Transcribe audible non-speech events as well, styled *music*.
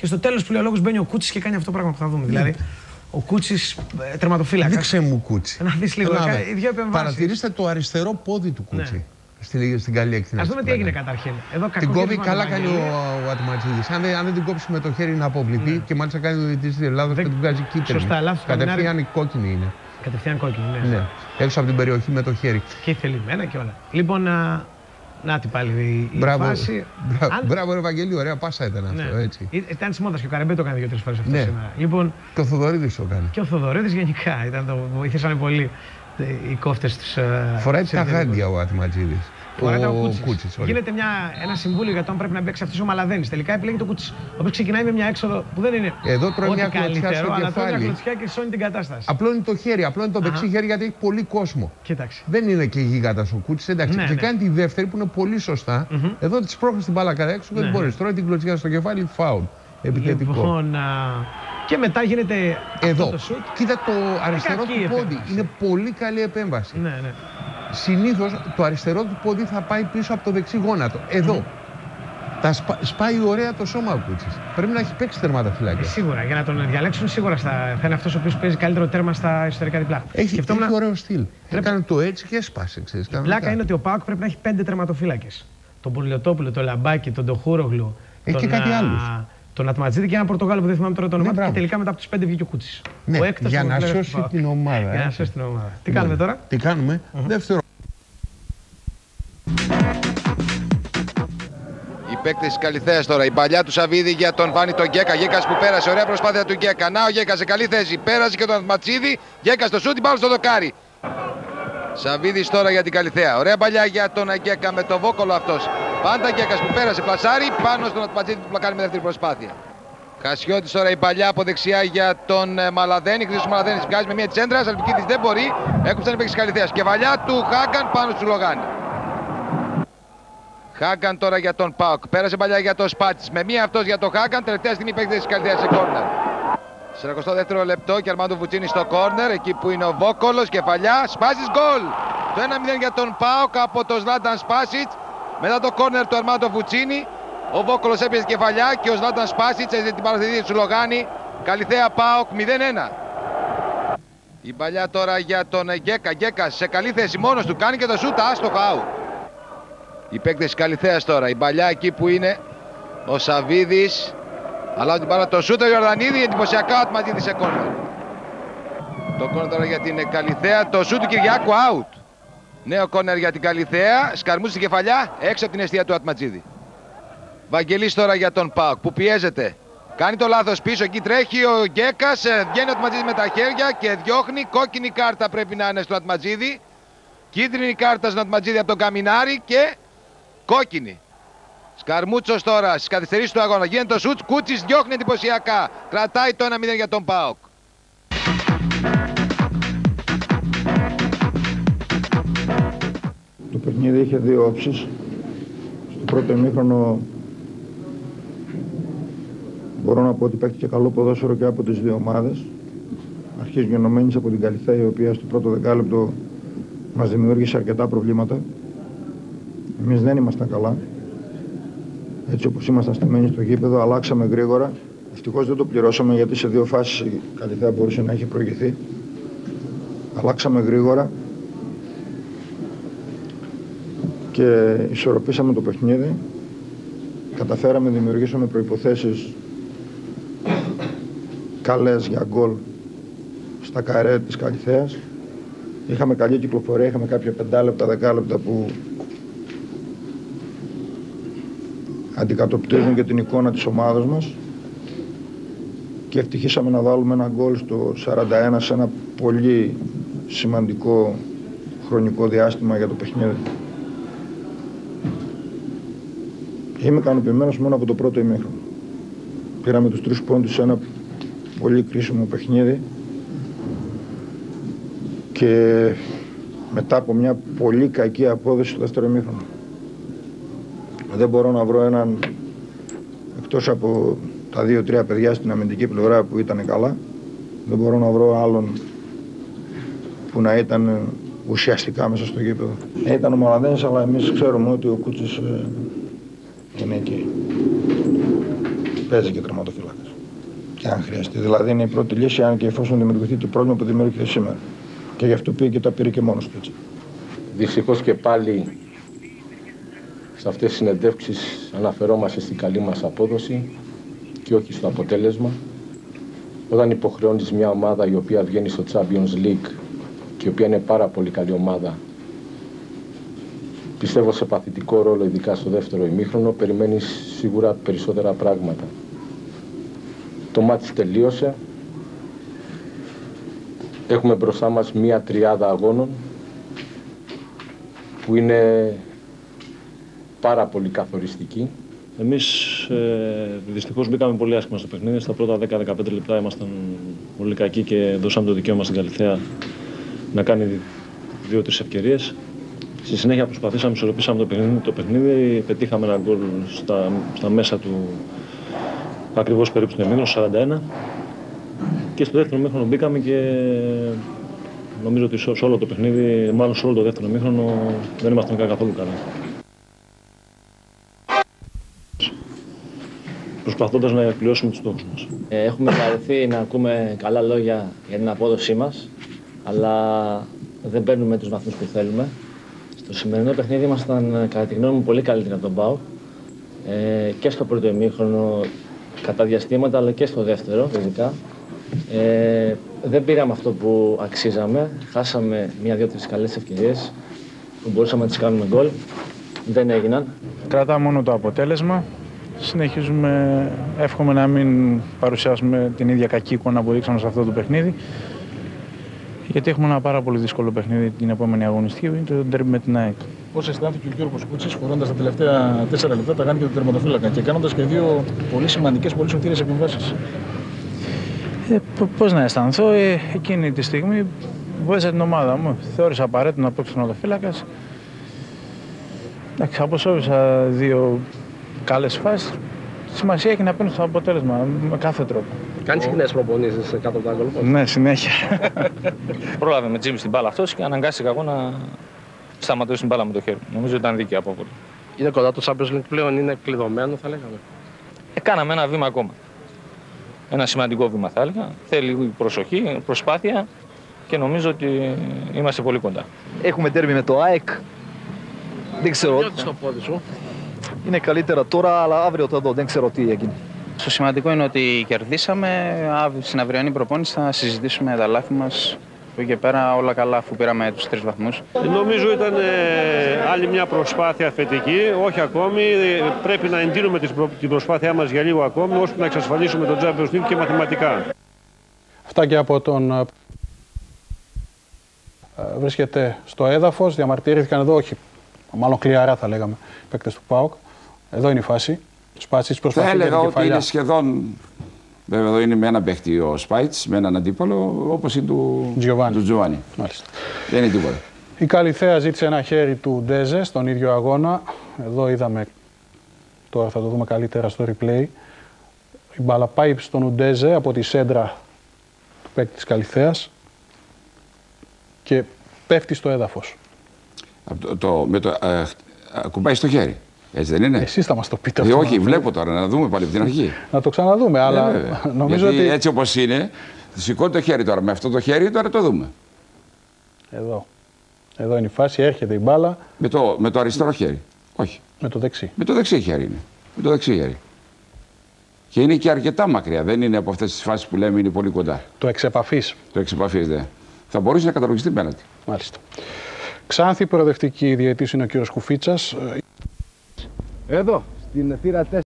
Και στο τέλος του λόγος μπαίνει ο Κούτσι και κάνει αυτό το πράγμα που θα δούμε. Δηλαδή, ο Κούτσι ε, τερματοφύλακα. Δείξε μου Κούτσι. Να δεις λίγο. Έλα, οι δύο επεμβάσεις. Παρατηρήστε το αριστερό πόδι του Κούτσι. Ναι. Στην, στην καλή εκτίμηση. Α δούμε τι έγινε καταρχήν. Εδώ Την κακό κόβει κέρδισμα καλά του κάνει ο, Βαγγέλη. ο Ατματζίδη. Αν, δεν- αν δεν την κόψει με το χέρι είναι απόβλητη και μάλιστα κάνει ο διαιτητής της Ελλάδα και Ναι. Δεν- την βγάζει κίτρινη. Σωστά, λάθος, Κατευθείαν Καμινάρη. η κόκκινη είναι. Κατευθείαν κόκκινη. Ναι. Ναι. Έξω από την περιοχή με το χέρι. Και θελημένα και όλα. Λοιπόν, να, να την πάλι η, η Μπράβο. φάση. Μπράβο, Αν- Μπράβο, ρε Βαγγέλη, ωραία πάσα ήταν αυτό. Ναι. Έτσι. Ή- Ήταν τη μόδας και ο Καρεμπέ το έκανε δύο-τρει φορές αυτό Ναι. σήμερα. Λοιπόν, Και ο Θοδωρίδης το κάνει. και ο Θοδωρίδης γενικά ήταν το, βοήθησαν πολύ ε, οι κόφτες του. Φοράει τα γάντια ο Ατματζίδης. Φοράει ο Κούτσης. Κούτσης, sorry. Γίνεται μια, ένα συμβούλιο για το αν πρέπει να παίξει αυτός ο Μαλαδένης. Τελικά επιλέγει το Κούτσι. Ο οποίος ξεκινάει με μια έξοδο που δεν είναι Εδώ τρώει ό,τι μια κλωτσιά καλύτερο, στο αλλά τρώει μια κεφάλι. κλωτσιά και σώνει την κατάσταση. Απλώνει το χέρι, απλώνει το δεξί Αχα. χέρι γιατί έχει πολύ κόσμο. Κοίταξε. Δεν είναι και γίγαντας ο Κούτσι, εντάξει. Ναι, και ναι. κάνει τη δεύτερη που είναι πολύ σωστά. Μμμ. Εδώ της πρόχνει την μπάλα κατά έξω και Ναι, δεν ναι. μπορείς. Τρώει την κλωτσιά στο κεφάλι, φάουλ. Επιθετικό. Λοιπόν, α, και μετά γίνεται Εδώ. αυτό το σουτ. Κοίτα το αριστερό κακή του πόδι. επέμβαση. Είναι πολύ καλή επέμβαση. Ναι, ναι. Συνήθως το αριστερό του πόδι θα πάει πίσω από το δεξί γόνατο. Εδώ. Τα σπα- σπάει ωραία το σώμα ο Κούτσης. Πρέπει να έχει παίξει τερματοφυλάκια. Ε, σίγουρα, για να τον διαλέξουν, σίγουρα στα, θα είναι αυτός ο οποίος παίζει καλύτερο τέρμα στα ιστορικά διπλά. Έχει, Σκεφτόμουν- έχει ωραίο στυλ. Έκανε το έτσι και έσπασε. Ξέρεις, Η κανονικά. πλάκα είναι ότι ο Πάοκ πρέπει να έχει πέντε τερματοφύλακες. Τον Πολιοτόπουλο, τον Λαμπάκη, τον Τοχούρογλου. Έχει τον, και κάτι α, άλλους. Τον Ατματζίδη και έναν Πορτογάλο που δεν θυμάμαι τώρα το Ναι, όνομα του. Και μπράβο. τελικά μετά από τους πέντε βγήκε ο Κούτσι. Ναι, ο έκτος για να τερματοφύλακας σώσει του ΠΑΟΚ. την ομάδα. Για να έτσι. σώσει την ομάδα. Τι Ναι. κάνουμε τώρα; Τι κάνουμε; Δεύτερο. Οι παίκτες της Καλυθέας τώρα. Η παλιά του Σαββίδη για τον Βάνη τον Γκέκα. Γκέκα που πέρασε. Ωραία προσπάθεια του Γκέκα. Να ο Γκέκα σε καλή θέση. Πέρασε και τον Ματσίδη. Γκέκα στο σούτ. Πάνω στο δοκάρι. Σαββίδης τώρα για την Καλυθέα. Ωραία παλιά για τον Γκέκα με το βόκολο αυτός. Πάντα Γκέκα που πέρασε. Πλασάρι πάνω στον Ματσίδη που πλακάνει με δεύτερη προσπάθεια. Χασιώτη τώρα η παλιά από δεξιά για τον ε, Μαλαδένη. Χρήσο Μαλαδένης βγάζει με μια τσέντρα. Αλπικίδη δεν μπορεί. Έκοψαν οι παίκτες Καλυθέας. Και βαλιά του Χάγκαν πάνω του Λογάνη. Χάγκαν τώρα για τον Πάοκ. Πέρασε παλιά για τον Σπάτη. Με μία αυτός για τον Χάγκαν. Τελευταία στιγμή παίκτη της καρδιά σε κόρνερ. 42ο λεπτό και Αρμάντο Βουτσίνη στο κόρνερ. Εκεί που είναι ο Βόκολος. Κεφαλιά. Σπάση γκολ. Το 1-0 για τον Πάοκ από τον Σλάταν Σπάσιτ. Μετά το κόρνερ του Αρμάντο Βουτσίνη. Ο Βόκολος έπιασε κεφαλιά και ο Σλάταν Σπάσιτς έζησε την παραθυρία του Λογάνη. Καλυθέα Πάοκ 0-1. Η παλιά τώρα για τον Γκέκα. Γκέκα σε καλή θέση μόνος του κάνει και το σούτα. Άστοχο out. Οι παίκτες της Καλυθέας τώρα. Η παλιά εκεί που είναι ο Σαβίδης. Αλλά την πάρα το σούτο Ιορδανίδη. Εντυπωσιακά ο Ατματίδη σε κόρνερ. Το κόρνερ τώρα για την Καλυθέα. Το σούτ του Κυριάκου out. Νέο κόρνερ για την Καλυθέα. Σκαρμούζει στην κεφαλιά έξω από την αιστεία του Ατματζίδη. Βαγγελής τώρα για τον Πάοκ που πιέζεται. Κάνει το λάθος πίσω, εκεί τρέχει ο Γκέκας, ε, βγαίνει ο Ατματζίδη με τα χέρια και διώχνει. Κόκκινη κάρτα πρέπει να είναι στο Ατματζίδη. Κίτρινη κάρτα στον Ατματζίδη από τον Καμινάρη και κόκκινη. Σκαρμούτσος τώρα στις καθυστερήσεις του αγώνα. Γίνεται το σουτ. Κούτσι διώχνει εντυπωσιακά. Κρατάει το 1-0 για τον Πάοκ. Παιχνίδι είχε δύο όψεις. Στο πρώτο ημίχρονο μπορώ να πω ότι παίχτηκε καλό ποδόσφαιρο και από τις δύο ομάδες. Αρχής γενομένης από την Καλυθέα η οποία στο πρώτο δεκάλεπτο μας δημιούργησε αρκετά προβλήματα. Εμείς δεν ήμασταν καλά. Έτσι όπως ήμασταν στημένοι στο γήπεδο αλλάξαμε γρήγορα. Ευτυχώς δεν το πληρώσαμε γιατί σε δύο φάσεις η Καλυθέα μπορούσε να έχει προηγηθεί. Αλλάξαμε γρήγορα και ισορροπήσαμε το παιχνίδι. Καταφέραμε να δημιουργήσουμε προϋποθέσεις καλές για γκολ στα καρέ της Καλυθέας. Είχαμε καλή κυκλοφορία, είχαμε κάποια πεντάλεπτα, δεκάλεπτα που αντικατοπτρίζουν και την εικόνα της ομάδας μας και ευτυχήσαμε να βάλουμε ένα γκολ στο 41 σε ένα πολύ σημαντικό χρονικό διάστημα για το παιχνίδι. Είμαι ικανοποιημένος μόνο από το πρώτο ημίχρονο. Πήραμε τους τρεις πόντους σε ένα πολύ κρίσιμο παιχνίδι και μετά από μια πολύ κακή απόδοση στο δεύτερο ημίχρονο. Δεν μπορώ να βρω έναν εκτός από τα δύο-τρία παιδιά στην αμυντική πλευρά που ήταν καλά δεν μπορώ να βρω άλλον που να ήταν ουσιαστικά μέσα στο γήπεδο. Ε, Ήταν ο Μαλαδένης αλλά εμείς ξέρουμε ότι ο Κούτσης ε, είναι εκεί. παίζει και τερματοφύλακα. Και αν χρειαστεί. Δηλαδή είναι η πρώτη λύση, αν και εφόσον δημιουργηθεί το πρόβλημα που δημιουργήθηκε σήμερα. Και γι' αυτό πήγε και τα πήρε και μόνος του έτσι. Δυστυχώς και πάλι σε αυτές τις συνεντεύξεις αναφερόμαστε στην καλή μας απόδοση και όχι στο αποτέλεσμα. Όταν υποχρεώνεις μια ομάδα η οποία βγαίνει στο Champions League και η οποία είναι πάρα πολύ καλή ομάδα πιστεύω σε παθητικό ρόλο ειδικά στο δεύτερο ημίχρονο περιμένεις σίγουρα περισσότερα πράγματα. Το μάτι τελείωσε. Έχουμε μπροστά μας μία τριάδα αγώνων που είναι πάρα πολύ καθοριστική. Εμείς ε, δυστυχώς μπήκαμε πολύ άσχημα στο παιχνίδι. Στα πρώτα 10-15 λεπτά ήμασταν πολύ κακοί και δώσαμε το δικαίωμα στην Καλυθέα να κάνει δύο-τρεις ευκαιρίες. Στη συνέχεια προσπαθήσαμε, ισορροπήσαμε το παιχνίδι, το παιχνίδι πετύχαμε ένα γκολ στα, στα μέσα του ακριβώς περίπου στον εμίγνο, 41. Και στο δεύτερο μήχρονο μπήκαμε και νομίζω ότι σε όλο το παιχνίδι, μάλλον σε όλο το δεύτερο μήχρονο, δεν ήμασταν καθόλου καλά. Προσπαθώντας να εκπληρώσουμε τους στόχους μας. Ε, έχουμε βαρεθεί να ακούμε καλά λόγια για την απόδοσή μας, αλλά δεν παίρνουμε τους βαθμούς που θέλουμε. Στο σημερινό παιχνίδι ήμασταν, κατά τη γνώμη μου, πολύ καλύτεροι από τον Πάο. Ε, και στο πρώτο ημίχρονο κατά διαστήματα, αλλά και στο δεύτερο, ειδικά. Ε, δεν πήραμε αυτό που αξίζαμε. Χάσαμε μία-δύο-τρει καλές ευκαιρίες που μπορούσαμε να τις κάνουμε γκολ. Δεν έγιναν. Κρατά μόνο το αποτέλεσμα. Συνεχίζουμε, εύχομαι να μην παρουσιάσουμε την ίδια κακή εικόνα που δείξαμε σε αυτό το παιχνίδι. Γιατί έχουμε ένα πάρα πολύ δύσκολο παιχνίδι την επόμενη αγωνιστική, είναι το ντέρμπι με την ΑΕΚ. Πώς αισθάνθηκε ο Γιώργος Κούτση φορώντα τα τελευταία τέσσερα λεπτά τα γάνια του τερματοφύλακα και κάνοντας και δύο πολύ σημαντικές, πολύ σωτήρες επεμβάσεις; Ε, Πώς να αισθανθώ, ε, εκείνη τη στιγμή βοήθησα την ομάδα μου. Θεώρησα απαραίτητο να παίξω τερματοφύλακας. Εντάξει, αποσόβησα δύο καλές φάσεις. Σημασία έχει να παίρνει το αποτέλεσμα με κάθε τρόπο. Κάνεις συχνές προπονήσεις κάτω από τα γκολ. Ναι, συνέχεια. Πρόλαβε με τζίμι στην μπάλα αυτός και αναγκάστηκα εγώ να σταματήσω την μπάλα με το χέρι. Νομίζω ότι ήταν δίκαια από πολύ. Είναι κοντά το Champions League πλέον, είναι κλειδωμένο θα λέγαμε. Ε, κάναμε ένα βήμα ακόμα. Ένα σημαντικό βήμα θα έλεγα. Θέλει προσοχή, προσπάθεια και νομίζω ότι είμαστε πολύ κοντά. Έχουμε τέρμι με το ΑΕΚ. Δεν ξέρω. Νιώθεις το πόδι σου; Είναι καλύτερα τώρα, αλλά αύριο θα δω. Δεν ξέρω τι έγινε. Το σημαντικό είναι ότι κερδίσαμε. Αύριο Στην αυριανή προπόνηση θα συζητήσουμε τα λάθη μας. Από εκεί και πέρα όλα καλά αφού πήραμε τους τρεις βαθμούς. Νομίζω ήταν ε, άλλη μια προσπάθεια θετική, όχι ακόμη. Ε, πρέπει να εντείνουμε τις προ- την προσπάθειά μας για λίγο ακόμη, ώστε να εξασφαλίσουμε τον Champions League και μαθηματικά. Αυτά και από τον ε, ε, βρίσκεται στο έδαφος, διαμαρτυρήθηκαν εδώ, όχι, μάλλον κλειαρά θα λέγαμε, οι παίκτες του ΠΑΟΚ. Εδώ είναι η φάση. Σπάτσις Θα προσπαθεί έλεγα για την ότι κεφαλιά. είναι σχεδόν. Βέβαια, εδώ είναι με ένα παίχτη ο Σπάιτς, με έναν αντίπαλο, όπως είναι του Giovanni. του Τζοβάνι. Μάλιστα. Δεν είναι τίποτα. Η Καλυθέα ζήτησε ένα χέρι του Ντέζε στον ίδιο αγώνα. Εδώ είδαμε, τώρα θα το δούμε καλύτερα στο replay. Η μπάλα πάει στον Ουντέζε από τη σέντρα του παίκτη της Καλυθέας και πέφτει στο έδαφος. Από Το, το, με το, ε, ακουμπάει στο χέρι. Έτσι δεν είναι; Εσείς θα μας το πείτε Ε, αυτό. όχι, βλέπω τώρα να δούμε πάλι από την αρχή. Να το ξαναδούμε, αλλά Ε, βέβαια. *laughs* νομίζω Γιατί ότι... έτσι όπως είναι, σηκώνει το χέρι τώρα. Με αυτό το χέρι τώρα το δούμε. Εδώ. Εδώ είναι η φάση, έρχεται η μπάλα Με το, με το αριστερό χέρι. Όχι. με το δεξί. Με το δεξί χέρι είναι. Με το δεξί χέρι. Και είναι και αρκετά μακριά. Δεν είναι από αυτές τις φάσεις που λέμε είναι πολύ κοντά. Το εξεπαφής. Το εξεπαφής, δε. Θα μπορούσε να καταλογιστεί πέναντι. Μάλιστα. Ξάνθη, προοδευτική διαιτής είναι ο κύριος Κουφίτσας. Εδώ, στην θύρα 4.